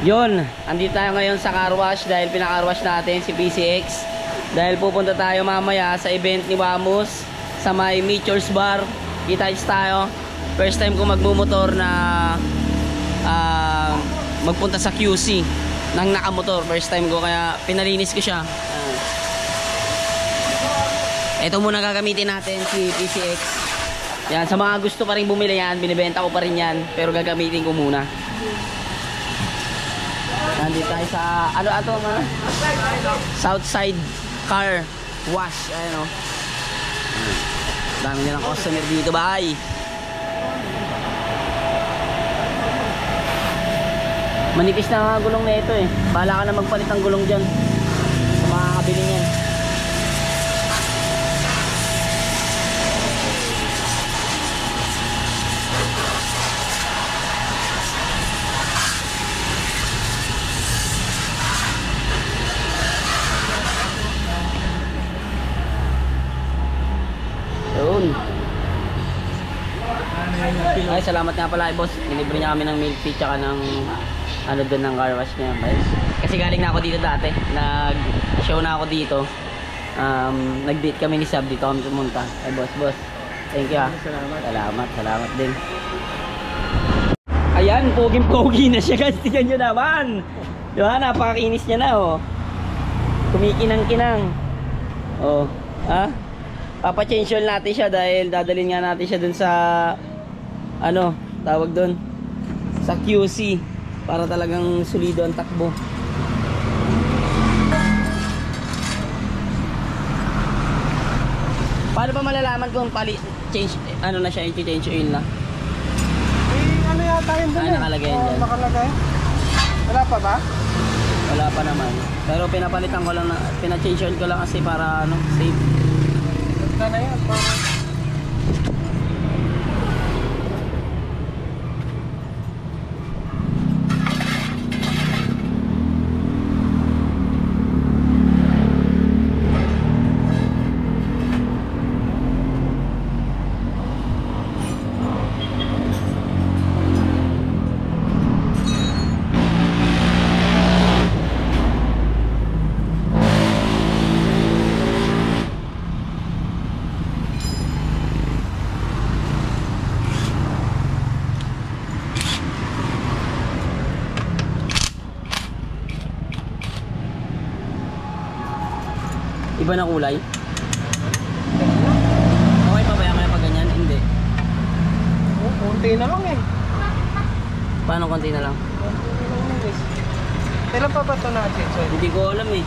Yun, andito tayo ngayon sa car wash dahil pinacar wash natin si PCX. Dahil pupunta tayo mamaya sa event ni Wamos sa may Meteors Bar. Kita-kits tayo. First time ko magmumotor na ah, magpunta sa QC ng nakamotor. First time ko kaya pinalinis ko siya. Ito muna gagamitin natin si PCX. Yan, sa mga gusto pa rin bumili yan, binibenta ko pa rin yan. Pero gagamitin ko muna. Nandito tayo sa, ano ato ano? Southside Car Wash. Ayan o. Dami nilang customer dito, bye. Manipis na gulong na ito eh. Bala ka na magpalit ng gulong dyan. Sa mga kabili niyan. Ay, salamat nga pala, boss. Nilibre niya kami ng milk tea tsaka ng ano doon ng car wash niya. Guys. Kasi galing na ako dito dati. Nag-show na ako dito. Um, nag-date kami ni Sab dito kami pumunta. Ay, boss, boss. Thank you ah. Salamat. Salamat, salamat din. Ayan, poging-pogi na siya guys. Tingnan nyo naman. Di ba? Napakakinis niya na oh. Kumikinang-kinang. Oh. Ha? Papa-change natin siya dahil dadalhin nga natin siya dun sa ano, tawag dun sa QC para talagang solido ang takbo. Paano ba malalaman kung pali change ano na siya, change oil na? Eh, ano yata yun doon Ah, eh? nakalagay Oo, dyan. nakalagay. Wala pa ba? Wala pa naman. Pero pinapalitan ko lang na pina-change oil ko lang kasi para ano, safe. Ganda na yan. Parang Iba na kulay. Okay pa ba yan kaya pag ganyan? Hindi. oh, konti na lang eh. Paano konti na lang? Konti na lang eh. Kailan pa ba ito na-change oil? Hindi ko alam eh.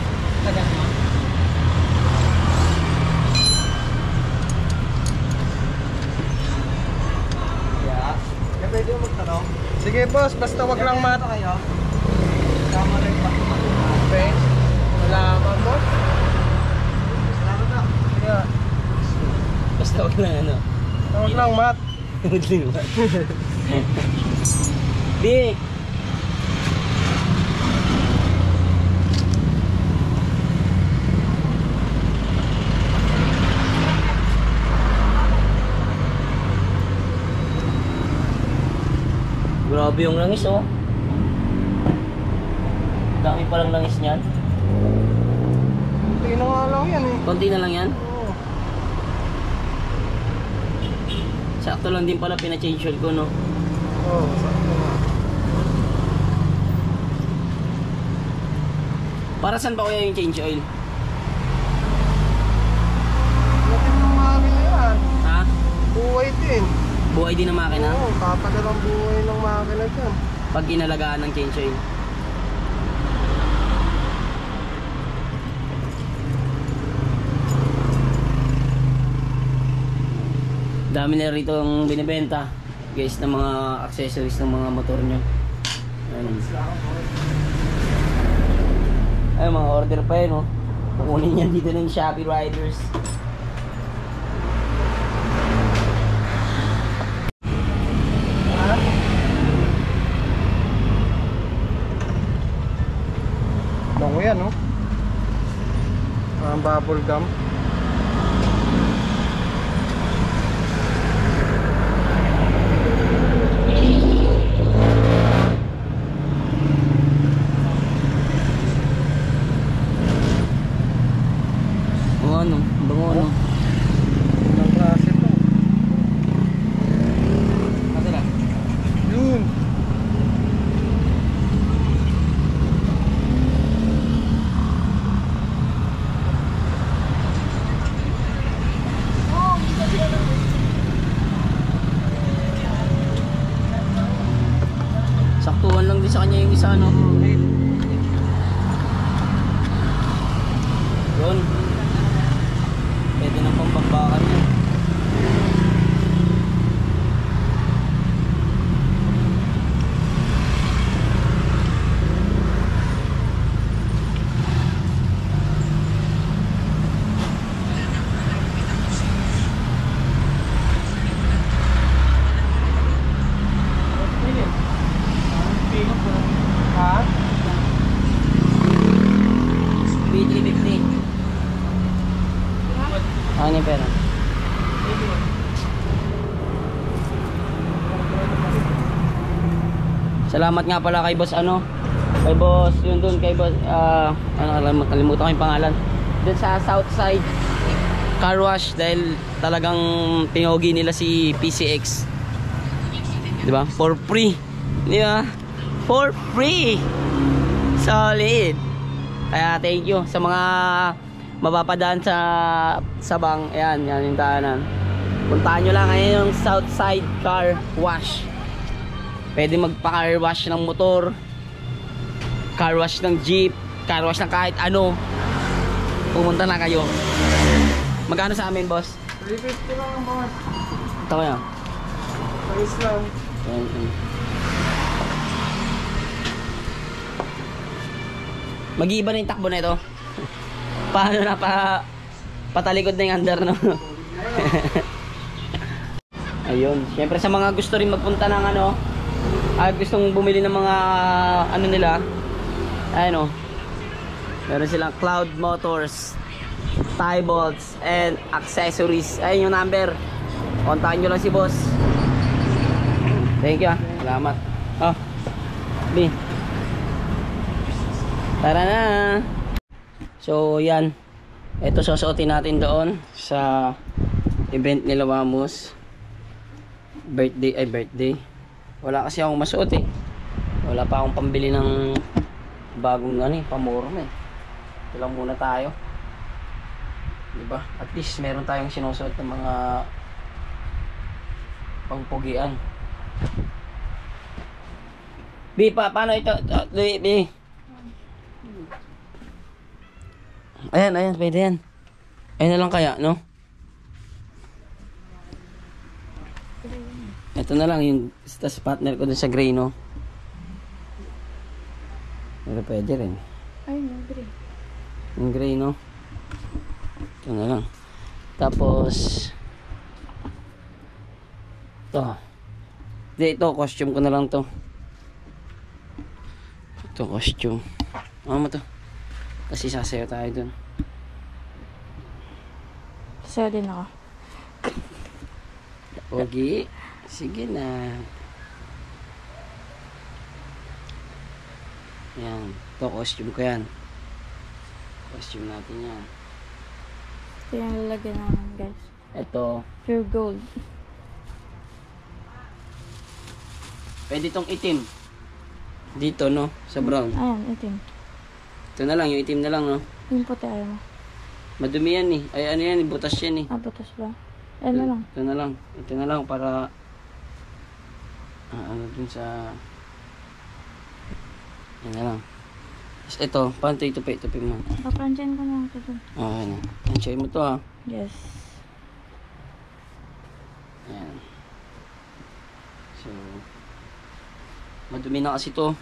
Yeah. Kaya pwede mo magtanong? Sige boss, basta wag lang mat. kayo? Tama rin pa. Okay. Salamat boss. Salamat na. Sige. Basta wag na ano. Wag lang mat. Mudling ba? Di! Grabe yung langis oh. Dami palang langis niyan. Konti na lang yan eh. Konti na lang yan. Sakto lang din pala pina-change oil ko no. Oo, sakto nga. Para saan pa kuya yung change oil? Latin ng makina yan. Ha? Buhay din. Buhay din ang makina? Oo, tatagal ang buhay ng makina dyan. Pag inalagaan ng change oil. Dami na rito ang binibenta guys ng mga accessories ng mga motor nyo. Ayun. Ay, mga order pa yun, oh. Kukunin yan dito ng Shopee Riders. Bango yan, no? Parang bubble gum. Sa kanya yung isa, no? Yun. Pwede nang pambambakan yun. Ha? B350. Ano yung pera? Salamat nga pala kay boss ano. Kay boss, yun dun kay boss ah ano kalim- kalimutan ko yung pangalan. Dun sa south side car wash dahil talagang pinogi nila si PCX. 'Di ba? For free. 'Di ba? For free. Solid. Kaya thank you sa mga mapapadaan sa Sabang. Ayan, yan yung daanan. Puntahan nyo lang ngayon yung Southside Car Wash. Pwede magpa-car wash ng motor, car wash ng jeep, car wash ng kahit ano. Pumunta na kayo. Magkano sa amin, boss? 350 lang ang bawat. Ito kaya. Price lang. Ayan. Mag-iiba na yung takbo na ito. Paano na pa patalikod na yung under no? Ayun, syempre sa mga gusto rin magpunta ng ano, at gustong bumili ng mga ano nila. Ayun oh. Meron silang Cloud Motors, tie bolts and accessories. Ayun yung number. Kontakin nyo lang si boss. Thank you ah. Salamat. Oh. B. Tara na. So, yan. Ito susuotin natin doon sa event nila Wamos. Birthday ay birthday. Wala kasi akong masuot eh. Wala pa akong pambili ng bagong ano eh, pamorma eh. Ito lang muna tayo. 'Di ba? At least meron tayong sinusuot ng mga pangpugian. Bi, pa, paano ito? Bi, Bi. Ayan, ayan, pwede yan. Ayan na lang kaya, no? Ito na lang yung tas partner ko dun sa gray, no? Pero pwede rin. Ay, no, gray. Yung gray, no? Ito na lang. Tapos, ito. Hindi, ito, costume ko na lang to. Ito, costume. Ano mo to? Kasi sasayo tayo dun. Sayo din ako. Pogi. Sige na. Yan. Ito, costume ko yan. Costume natin yan. Ito yung lalagyan namin, guys. Ito, Pure gold. pwede tong itim. Dito, no? Sa brown. Ayan, itim. Ito na lang, yung itim na lang, no? Yung puti, ayaw mo. Madumi yan eh. Ay, ano yan, eh, butas yan eh. Ah, butas ba? Ayan na lang. Ito na lang. Ito na lang para ano dun sa yan na lang. Tapos ito, paano ito itupi? Itupi mo. Papransyan ko na ito dun. Ah, ano. Enjoy mo to ah. Yes. Ayan. So, madumi na kasi to.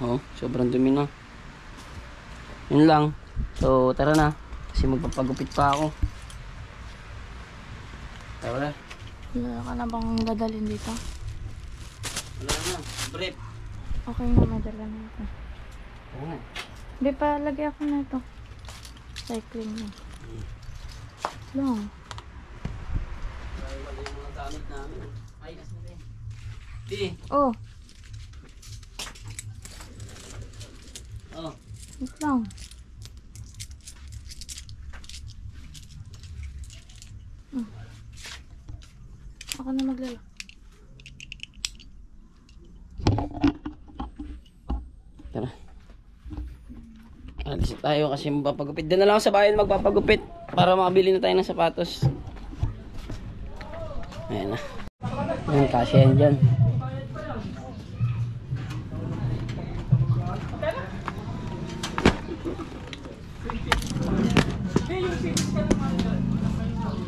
Oh, sobrang dumi na. Yun lang. So, tara na. Kasi magpapagupit pa ako. Tara na. Wala ka na bang dadalhin dito? Wala na. Brief. Okay na, madala na ito. Oo nga. Hindi pa, lagay ako na ito. Cycling na. Lang. Ay, wala yung mga gamit namin. Ay, asan na? Di. Oh, Oh. wait lang. Hmm. Ako na maglala. Tara. Alis tayo kasi mapapagupit. Doon na lang sa bayan magpapagupit para makabili na tayo ng sapatos. Ayan na. Ayan, kasi yan dyan.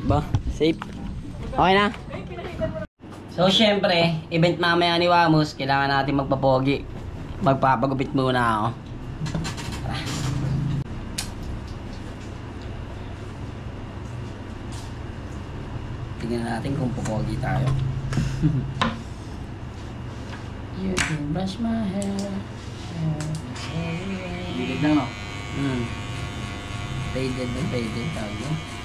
Ba, safe. Okay na. So, syempre, event mamaya ni Wamos, kailangan natin magpapogi. Magpapagupit muna ako. Tara. Tingnan natin kung pupogi tayo. you can brush my hair. Bilig lang, no? Hmm. Faded na faded tayo. Yan,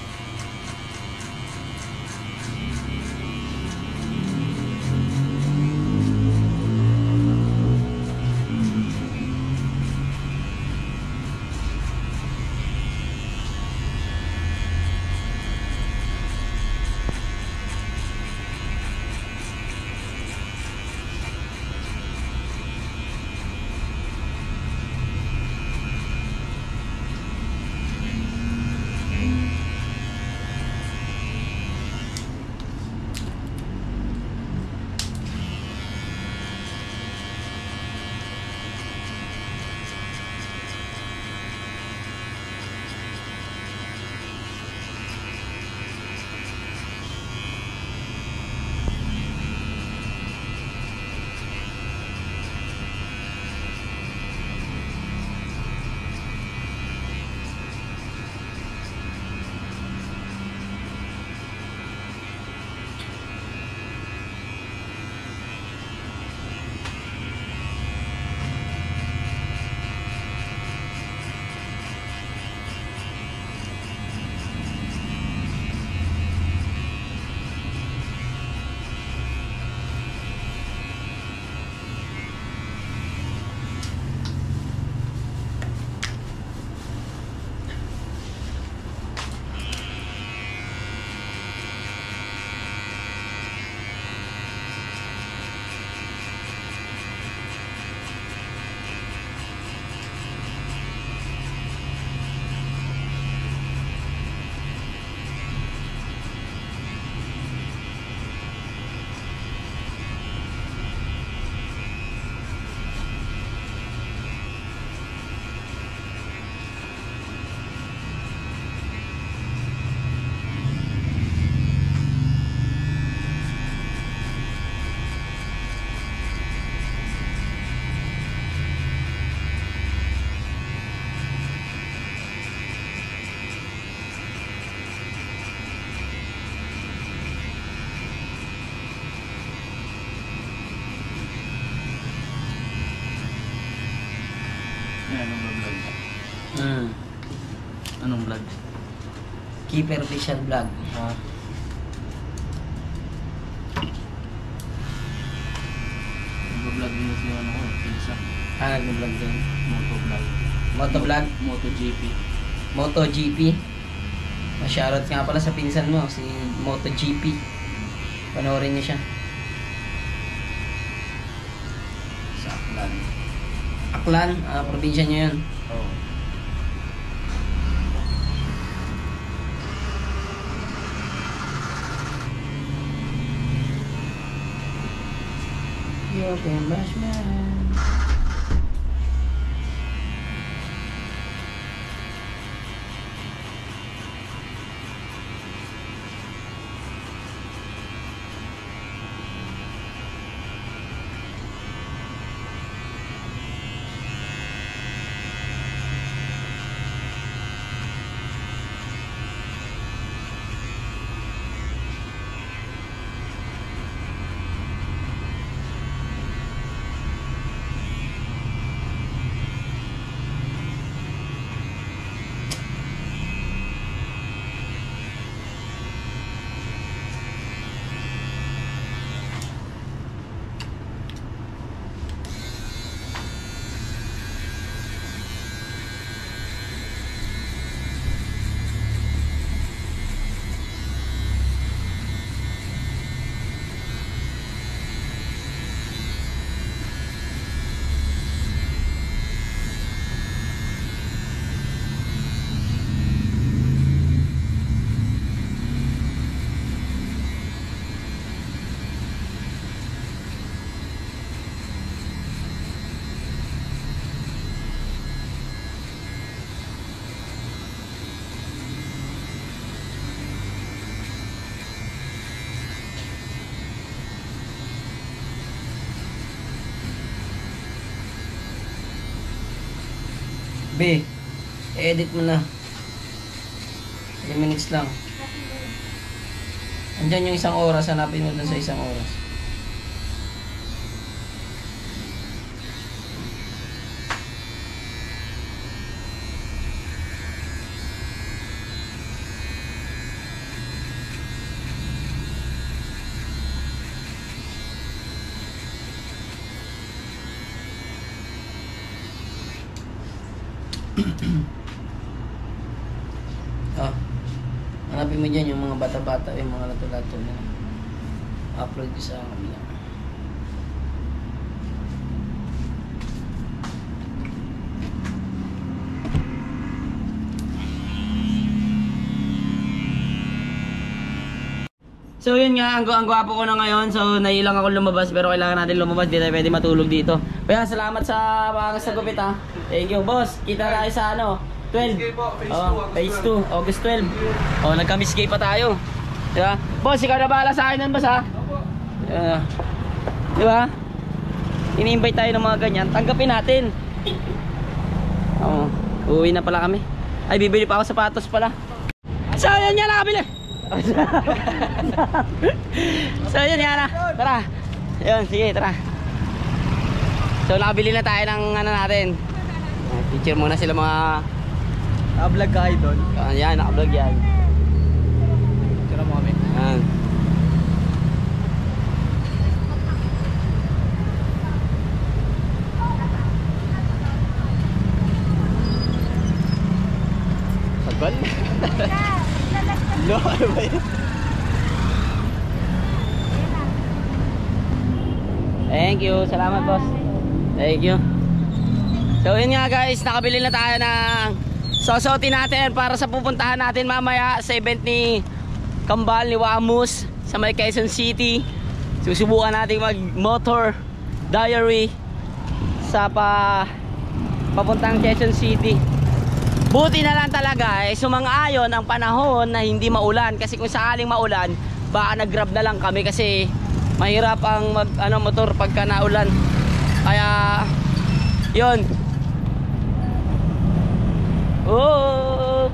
Keeper official vlog. Ha? Nag-vlog din kasi ano ko, pinsa. Ah, nag-vlog din. Motovlog. Motovlog? MotoGP. MotoGP. Ma-shoutout nga pala sa pinsan mo, si MotoGP. Panoorin niyo siya. Sa Aklan. Aklan, ah, probinsya niya yun. Oo. You can B, edit mo na. 3 minutes lang. Andyan yung isang oras, hanapin mo dun sa isang oras. Ah. Hanapin mo dyan yung mga bata-bata, yung mga lato-lato na upload sa kanila. So yun nga, ang, ang gwapo ko na ngayon. So nailang ako lumabas pero kailangan natin lumabas. Di tayo pwede matulog dito. Kaya salamat sa mga sa gupit ha. Thank you boss. Kita tayo sa ano, 12. Sige po, phase Oh, 2, phase 2, August 12. Oh, nagka-miss gay pa tayo. Di ba? Boss, ikaw na bahala sa akin nun, boss ha? Uh, di ba? Ini-invite tayo ng mga ganyan. Tanggapin natin. Oo. Uwi na pala kami. Ay, bibili pa ako sapatos pala. So, yun nga nakabili. so, yun nga na. Tara. Yun, sige, tara. So, nakabili na tayo ng ano natin. Ah, Picture muna sila mga Naka-vlog ka idol. Ah, yan, naka-vlog yan. Tira mo kami. Yan. Tagal. Lo, ano ba yun? Thank you. Salamat, boss. Thank you. So, yun nga guys, nakabili na tayo ng sosotin natin para sa pupuntahan natin mamaya sa event ni Kambal ni Wamus sa may Quezon City. Susubukan natin mag motor diary sa pa papuntang Quezon City. Buti na lang talaga eh, sumang-ayon ang panahon na hindi maulan kasi kung sakaling maulan, baka nag-grab na lang kami kasi mahirap ang mag ano motor pagka naulan. Kaya yon. Oh!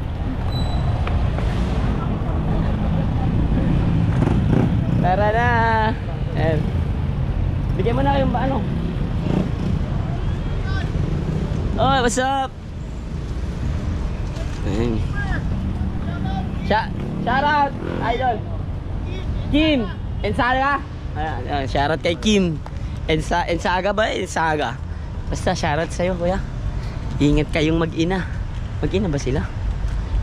Tara na. Ayan. Bigyan mo na yung ba ano? Oh, what's up? Ayan. Shout, shout out, idol. Kim, Ensaga. Ayan, ayan, shout out kay Kim. Ensa, Ensaga ba? Ensaga. Basta shout out sa'yo, kuya. Ingat kayong mag-ina. Mag-ina ba sila?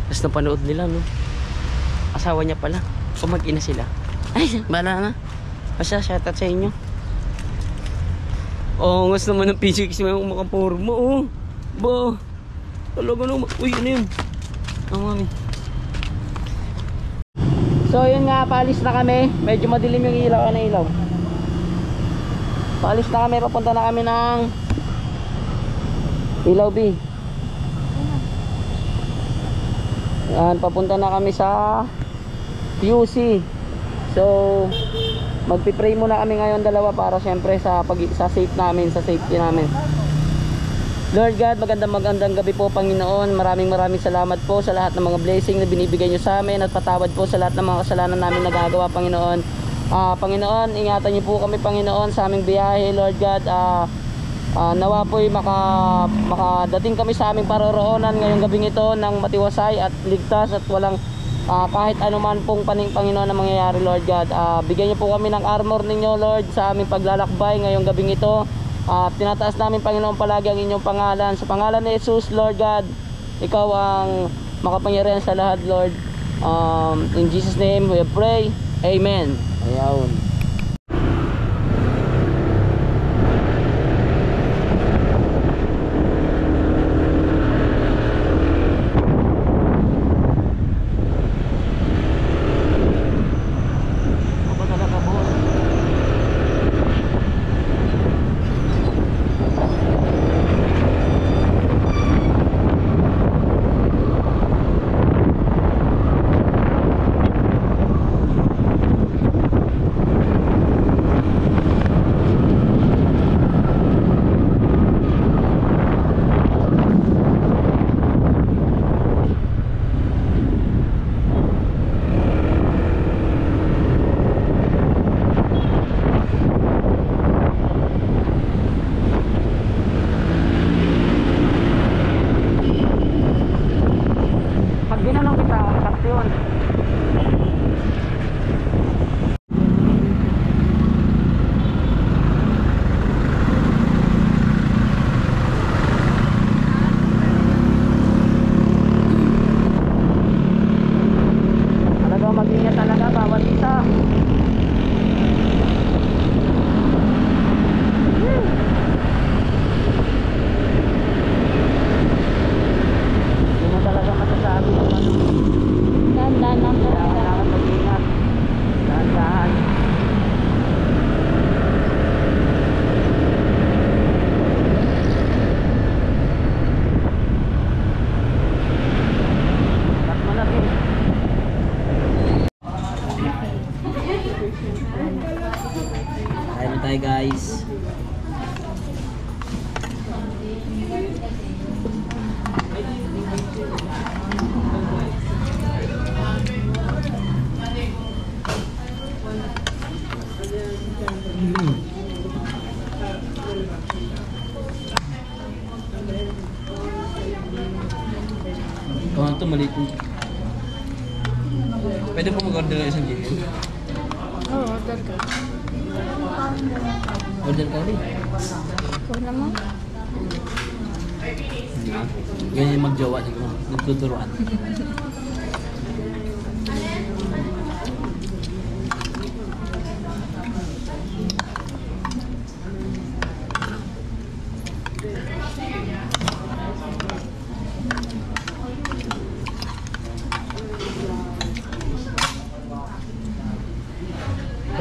Tapos napanood nila, no? Asawa niya pala. O mag-ina sila. Ay, bala na. Basta shout out sa inyo. Oo, ngas naman ng physics mo yung makaporma, oh. Ba, talaga naman. Uy, ano yun? Ang mami. So yun nga, paalis na kami. Medyo madilim yung ilaw. Ano ilaw? Paalis na kami. Papunta na kami ng Ilaw B. Yan, papunta na kami sa QC. So, magpipray muna kami ngayon dalawa para syempre sa pag sa safe namin, sa safety namin. Lord God, magandang magandang gabi po Panginoon. Maraming maraming salamat po sa lahat ng mga blessing na binibigay niyo sa amin at patawad po sa lahat ng mga kasalanan namin nagagawa Panginoon. Ah, Panginoon, ingatan niyo po kami Panginoon sa aming biyahe, Lord God. Ah, ah, nawa po'y maka, makadating kami sa aming paroroonan ngayong gabing ito ng matiwasay at ligtas at walang ah, kahit anuman pong paning Panginoon na mangyayari Lord God. Ah, bigyan niyo po kami ng armor ninyo Lord sa aming paglalakbay ngayong gabing ito. Ah, tinataas namin Panginoon palagi ang inyong pangalan. Sa pangalan ni Jesus Lord God, ikaw ang makapangyarihan sa lahat Lord. Um, in Jesus name we pray. Amen. Ayaw.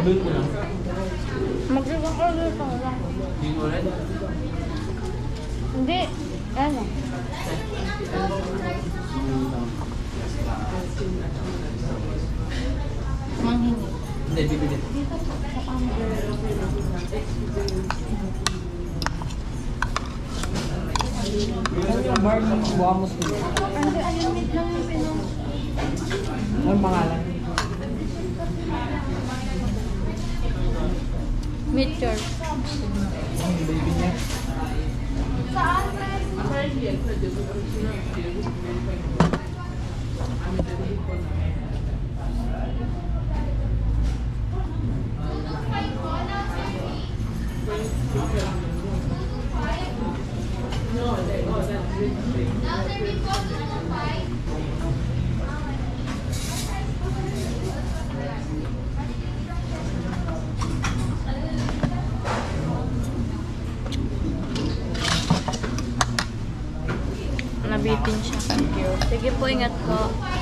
Sabihin ko lang. Mag-ibang order ka lang. Yun ulit. Hindi. Ano? Manghingi. Hindi, bibili. Ano yung bar na buhamos ko? Hindi, ayun, meat lang yung pinong. Anong pangalan? Church. Ang baby niya. Nabitin Sige po,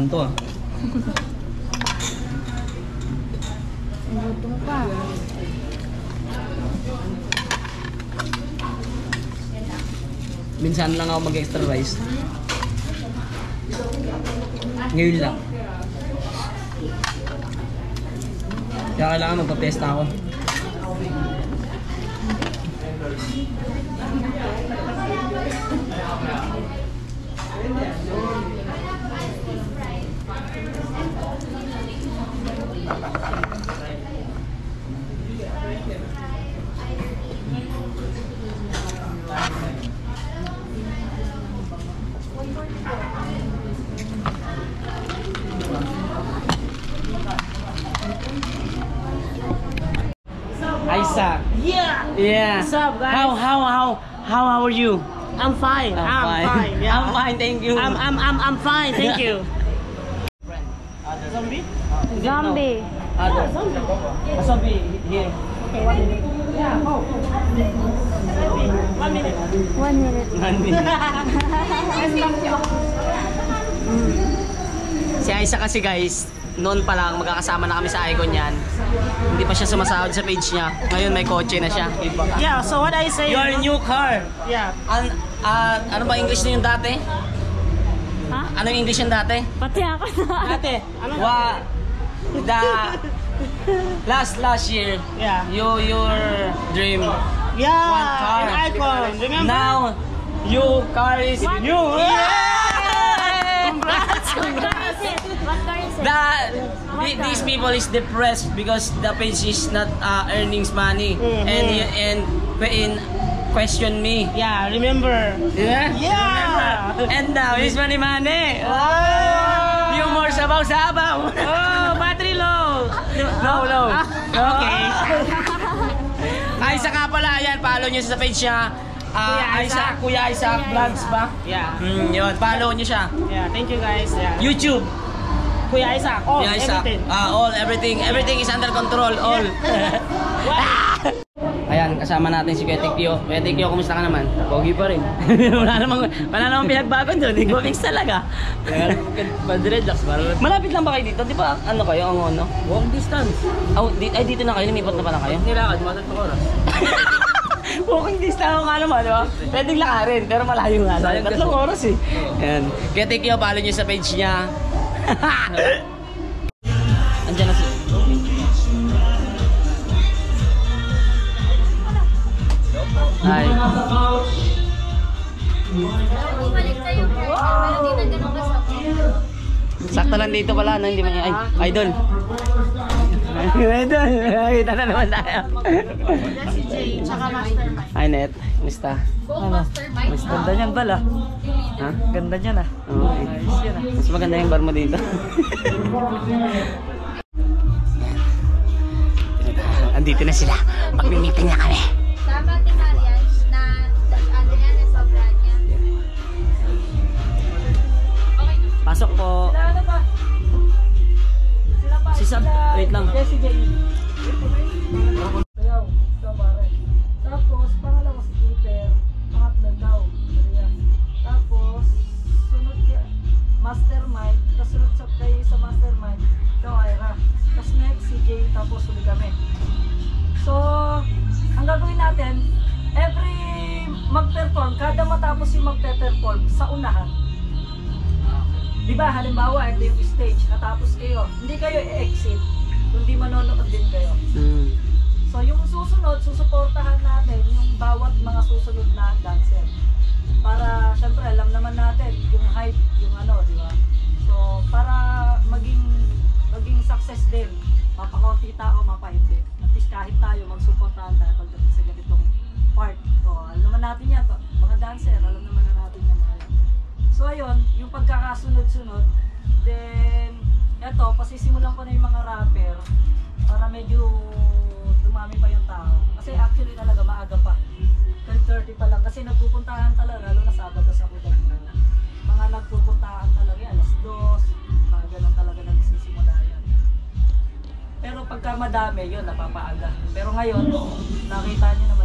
Bakbakan to ah. Gutom ka. Minsan lang ako mag-extra rice. Ngayon lang. Kaya kailangan magpa-testa ako. Isaac. Yeah, Yeah. What's up, guys? How how how how how are you? I'm fine. I'm, fine. Yeah. I'm fine, thank you. I'm, I'm, I'm, I'm fine. Thank you. Zombie? Zombie. Other. A zombie here. One minute. One minute. Nani. si Isaac kasi guys, noon pa lang magkakasama na kami sa Icon yan. Hindi pa siya sumasahod sa page niya. Ngayon may kotse na siya. Yeah. So what I say? Your new car. Yeah. An ah, ano ba English na yung dati? Ha? Ano yung English yung dati? Pati ako na. Ate. Ano? Wa the last last year Yeah. you your dream Yeah. One car. An icon. Remember? now Your car is new! Congrats! What The, the- these people is depressed because the page is not uh, earnings money Mhm. and and in question me. Yeah, remember. Yeah. Yeah. And now is money money. Oh. You more sabaw sabaw. Oh, battery low. No, no. Ah, okay. Ay, isa nga pala, yan, follow nyo sa page niya. Ah, Kuya Isaac. Kuya Isaac Vlogs ba? Yeah. Mm, yun, follow nyo siya. Yeah, thank you guys. Yeah. YouTube, Kuya Isaac. Oh, Kuya Isaac. everything. Ah, all, everything, everything is under control, all. Ayan, kasama natin si Kuya Tikyo. Kuya Tikyo, kumusta ka naman? Pogi pa rin. wala namang, wala namang pinagbago doon. Ikaw mix talaga. Padreadlocks, para Malapit lang ba kayo dito? Di ba ano kayo, ang ano? Long distance. Oh, di, ay, dito na kayo, lumipat na pala kayo. Nilakad, masat na oras. Walking distance ako nga naman, di ba? Pwedeng lakarin, pero malayo nga. lang. Tatlong oras eh. Ayan. Kaya thank you, follow nyo sa page niya. Andiyan na si... Hi. Sakto lang dito pala, no? Hindi man Ay, idol. Idol. Kita na naman tayo. Si Jay, tsaka Mastermind. Hi, Net. Go Mastermind. Ganda niyan pala. Ha? Ganda niyan ah. Okay. Ah. Mas maganda yung bar mo dito. Andito na sila. Magmi-meeting na kami. Tama ti Marian na ano yan. Okay na. Pasok po. Ano Sab, wait lang. Yes, si Jay. Sayaw, ikaw pare. Tapos, pangalawa kayo, hindi madami, yun, napapaaga. Pero ngayon, nakita niyo naman,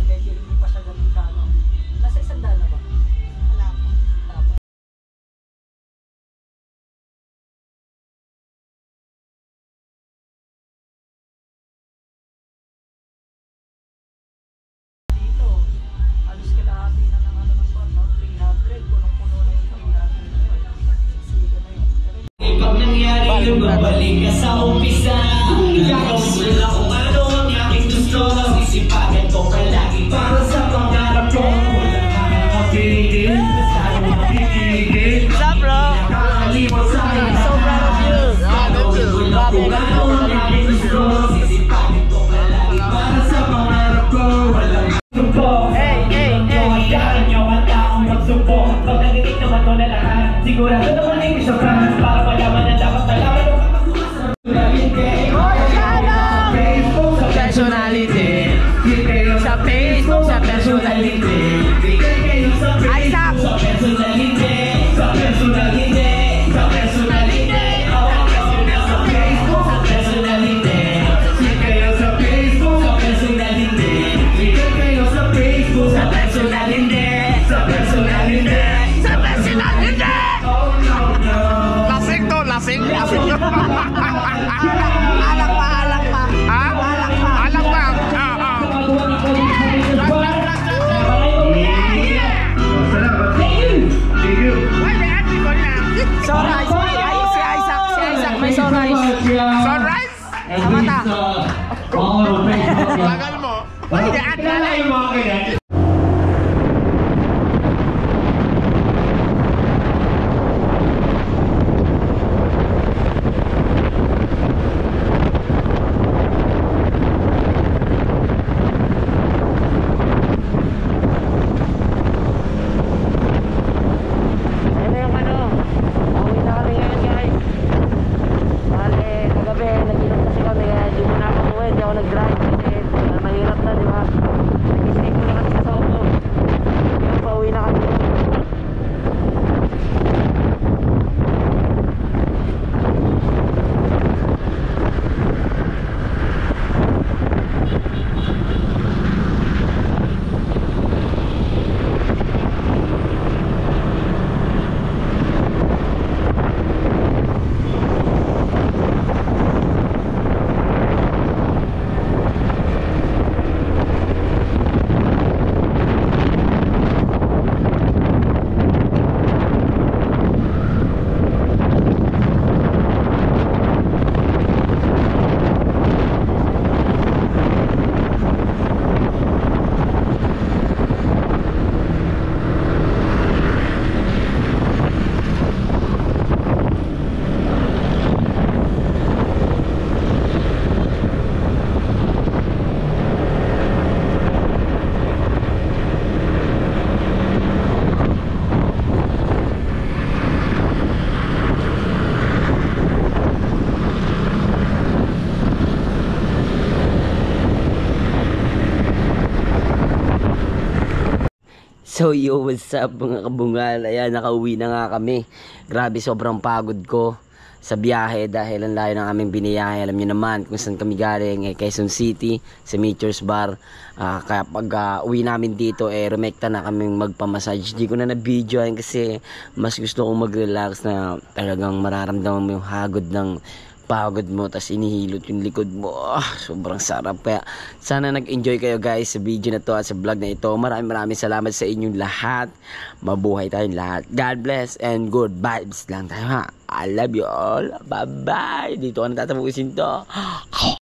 So yo, what's up mga kabungal? Ayan, nakauwi na nga kami. Grabe, sobrang pagod ko sa biyahe dahil ang layo ng aming biniyahe. Alam niyo naman kung saan kami galing, eh, Quezon City, sa Meteors Bar. Ah, kaya pag ah, uwi namin dito, eh, rumekta na kaming magpamassage. Di ko na na-videoan kasi mas gusto kong mag-relax na talagang mararamdaman mo yung hagod ng pagod mo tas inihilot yung likod mo. Ah, sobrang sarap. Kaya sana nag-enjoy kayo guys sa video na to at sa vlog na ito. Maraming maraming salamat sa inyong lahat. Mabuhay tayong lahat. God bless and good vibes lang tayo ha? I love you all. Bye bye dito ko na tatapusin to